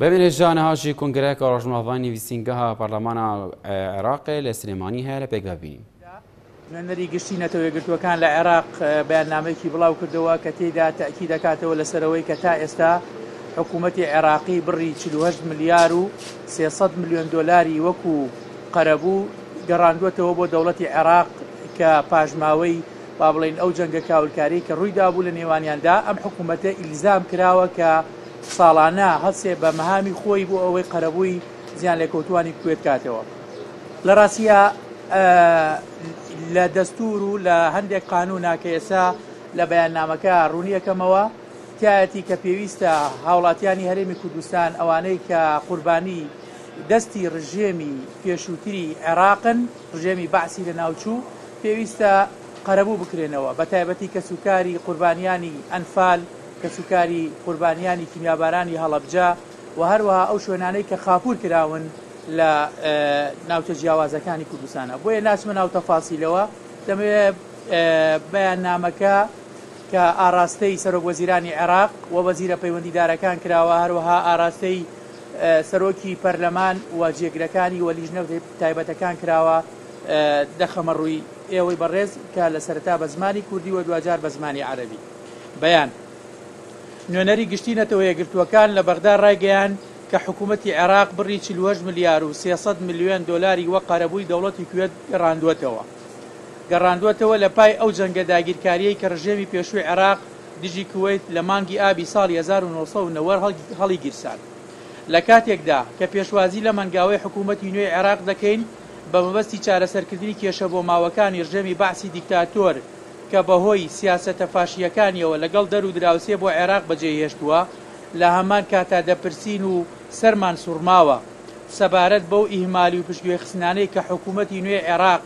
ببینە جا نهاجی کنگرە کە ڕۆژناڤە نویسینگهها پەرلەمانا عێراقێ لە سلێمانی هەیە لە پێکڤە بینین. نوێنەری گشتی نەتەوەیەکگرتووەکان لە عێراق بەیاننامەیەکی بڵاوکردەوە کە تێیدا تەئکید دەکاتەوە لەسەر ئەوەی کە تا ئێستا حکوومەتی عێراقی بڕی چل و هەشت ملیار و سێ سەد ملیۆن دۆلاری وەکو قەرەبوو گەڕاندووەتەوە بۆ دەوڵەتی عێراق کە پاشماوەی با بڵێین ئەو جەنگە کاولکارەی کە ڕوویدابوو لە نێوانیاندا ئەم حکوومەتە ئیلزام کراوە کە ساڵانە هەستێ بە مهامی خۆی بۆ ئەوەی قەرەبووی زیانلێکەوتووانی بکوێت کاتەوە. لە ڕاستیا لە دەستوور و لە هەندێک قانوونە کە ئێستا لە بەیاننامەکە ڕوونی ئەکەمەوە تیایەتی کە پێویستە هاوڵاتیانی هەرێمی کوردستان ئەوانەی کە قوربانی دەستی ڕژێمی پێشووتری عێراقن ڕژێمی بەعسی لە ناوچوو پێویستە قەرەبوو بکرێنەوە بە تایبەتی کەسوکاری قوربانیانی ئەنفال کەسوکاری قوربانیانی کیمیابارانی هەڵەبجە و هەروەها ئەو شوێنانەی کە خاپوور کراون لە ناوچە جیاوازەکانی کوردستانە بۆیە ناچمە ناو تەفاسیلەوە دەمەوێ بەیاننامەکە کە ئاراستەی سەرۆک وەزیرانی عێراق و وەزیرە پەیوەندیدارەکان کراوە هەروەها ئاراستەی سەرۆکی پەرلەمان و جێگرەکانی و لیژنە تایبەتەکان کراوە دەخەمە ڕووی ئێوەی بەڕێز کە لە سەرتا بە زمانی کوردی و دواجار بە زمانی عەرەبی بەیان. نوێنەری گشتی نەتەوە یەکگرتووەکان لە بەغدا ڕایگەیاند کە حکوومەتی عێراق بڕی چل و هەشت ملیار و سێ سەد ملیۆن دۆلاری وەک قەرەبووی دەوڵەتی کوێت گەڕاندووەتەوە گەڕاندووەتەوە لە پای ئەو جەنگە داگیرکارییەی کە ڕژێمی پێشووی عێراق دژی کوەیت لە مانگی ئابی ساڵی هەزار و نۆ سەد و نەوەد هەڵیگیرساند لە کاتێکدا کە پێشوازی لەم هەنگاوەی حکوومەتی نوێی عێراق دەکەین بە مەبەستی چارەسەرکردنی کێشە بۆماوەکانی ڕژێمی بەعسی دیکتاتۆر کە بەهۆی سیاسەتە فاشییەکانیەوە لەگەڵ دەر و دراوسێ بۆ عێراق بەجێی هێشتووە، لە هەمان کاتا دەپرسین و سەرمان سوڕماوە سەبارەت بەو ئیهمالی و پشتگوێخستنانەی کە حکوومەتی نوێی عێراق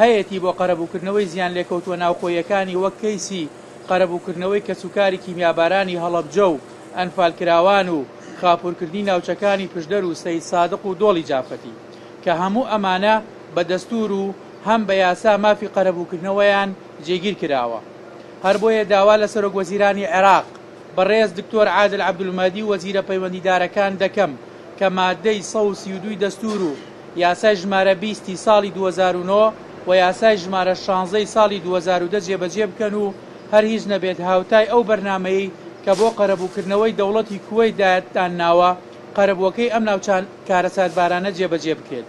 هەیەتی بۆ قەرەبووکردنەوەی زیانلێکەوتووە ناوخۆییەکانی وەک کەیسی قەرەبووکردنەوەی کەسوکاری کیمیابارانی هەڵەبجە و ئەنفالکراوان و خاپوورکردنی ناوچەکانی پشدەر و سەیدسادق و دۆڵی جافەتی کە هەموو ئەمانە بە دەستوور و هەم بە یاسا مافی قەرەبووکردنەوەیان جێگیر کراوە، هەر بۆیە داوا لە سەرۆکوەزیرانی عێراق بەڕێز دکتۆر عادل عەبدولمەهدی و وەزیرە پەیوەندیدارەکان دەکەم کە ماددەی سەد و سی و دوو ی دەستوور و یاسای ژمارە بیست ی ساڵی دوو هەزار و نۆ و یاسای ژمارە شانزە ی ساڵی دوو هەزار و دە جێبەجێ بکەن و هەر هیچ نەبێت هاوتای ئەو بەرنامەیەی کە بۆ قەرەبووکردنەوەی دەوڵەتی کوەیت داناوە قەرەبووەکەی ئەم ناوچە کارەساتبارانە جێبەجێ بکرێت.